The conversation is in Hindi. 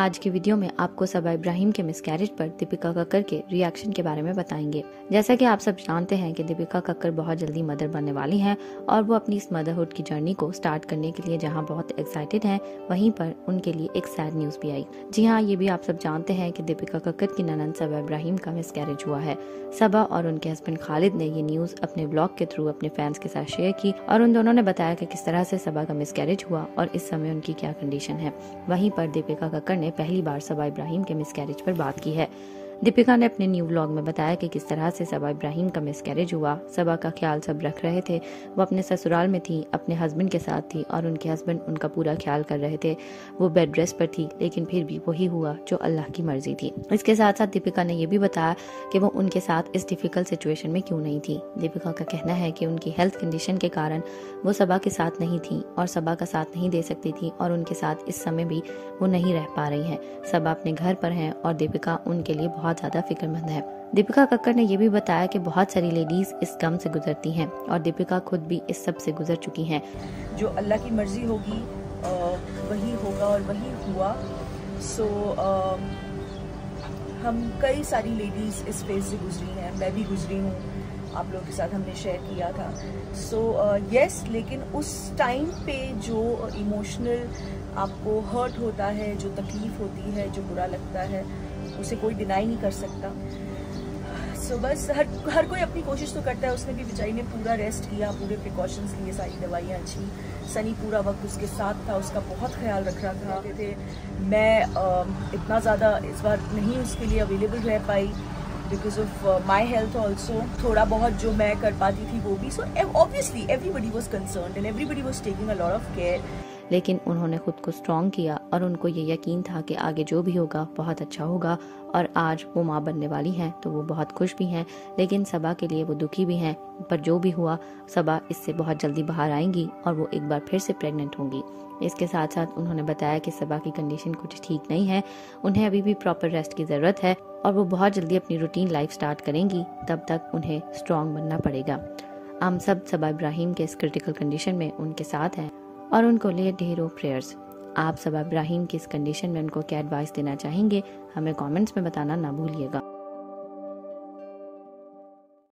आज की वीडियो में आपको सबा इब्राहिम के मिसकैरेज पर दीपिका कक्कर के रिएक्शन के बारे में बताएँगे। जैसा कि आप सब जानते हैं कि दीपिका कक्कर बहुत जल्दी मदर बनने वाली हैं और वो अपनी इस मदरहुड की जर्नी को स्टार्ट करने के लिए जहाँ बहुत एक्साइटेड हैं, वहीं पर उनके लिए एक सैड न्यूज़ भी आई। जी हाँ ये भी आप सब जानते हैं कि दीपिका कक्कर की ननन सबा इब्राहिम का मिसकैरेज हुआ है। सबा और उनके हस्बैंड खालिद ने ये न्यूज़ अपने ब्लॉग के थ्रू अपने फैंस के साथ शेयर की और उन दोनों ने बताया कि किस तरह से सबा का मिसकैरेज हुआ और इस समय उनकी क्या कंडीशन है। वहीं पर दीपिका कक्कर ने पहली बार सबा इब्राहिम के मिसकैरेज पर बात की है। दीपिका ने अपने न्यू व्लॉग में बताया कि किस तरह से सबा इब्राहिम का मिसकैरेज हुआ। सबा का ख्याल सब रख रहे थे। वो अपने ससुराल में थी, अपने हस्बैंड के साथ थी और उनके हस्बैंड उनका पूरा ख्याल कर रहे थे। वो बेड रेस्ट पर थी, लेकिन फिर भी वही हुआ जो अल्लाह की मर्ज़ी थी। इसके साथ साथ दीपिका ने यह भी बताया कि वो उनके साथ इस डिफ़िकल्ट सिचुएशन में क्यों नहीं थी। दीपिका का कहना है कि उनकी हेल्थ कंडीशन के कारण वो सबा के साथ नहीं थी और सबा का साथ नहीं दे सकती थी और उनके साथ इस समय भी वो नहीं रह पा रही हैं। सबा अपने घर पर हैं और दीपिका उनके लिए बहुत ज़्यादा फिक्रमंद है। दीपिका कक्कर ने यह भी बताया कि बहुत सारी लेडीज़ इस गम से गुजरती हैं और दीपिका खुद भी इस सबसे गुजर चुकी हैं। जो अल्लाह की मर्ज़ी होगी वही होगा और वही हुआ। सो हम कई सारी लेडीज़ इस फ़ेज़ से गुजरी हैं। मैं भी गुजरी हूँ। आप लोगों के साथ हमने शेयर किया था। सो so, यस uh, लेकिन उस टाइम पे जो इमोशनल आपको हर्ट होता है जो तकलीफ़ होती है जो बुरा लगता है उसे कोई डिनाई नहीं कर सकता। सो so, बस हर हर कोई अपनी कोशिश तो करता है उसने भी बेचारी ने पूरा रेस्ट किया पूरे प्रिकॉशंस लिए सारी दवाइयाँ अच्छी। सनी पूरा वक्त उसके साथ था उसका बहुत ख्याल रख रहा था। थे। मैं इतना ज़्यादा इस बार नहीं उसके लिए अवेलेबल रह पाई because of my health also थोड़ा बहुत जो मैं कर पाती थी वो भी। So obviously everybody was concern and everybody was taking a lot of care लेकिन उन्होंने खुद को स्ट्रॉन्ग किया और उनको ये यकीन था कि आगे जो भी होगा, बहुत अच्छा होगा और आज वो माँ बनने वाली हैं तो वो बहुत खुश भी हैं, लेकिन सबा के लिए वो दुखी भी हैं, पर जो भी हुआ, सबा इससे बहुत जल्दी बाहर आएँगी और वो एक बार फिर से प्रेग्नेंट होंगी। इसके साथ साथ उन्होंने बताया कि सबा की कंडीशन कुछ ठीक नहीं है, उन्हें अभी भी प्रॉपर रेस्ट की ज़रूरत है और वो बहुत जल्दी अपनी रूटीन लाइफ स्टार्ट करेंगी, तब तक उन्हें स्ट्रॉन्ग बनना पड़ेगा। हम सब सबा इब्राहिम के इस क्रिटिकल कंडीशन में उनके साथ हैं। और उनको लिए ढेरों प्रेयर्स आप सब इब्राहिम की इस कंडीशन में उनको क्या एडवाइस देना चाहेंगे, हमें कमेंट्स में बताना ना भूलिएगा।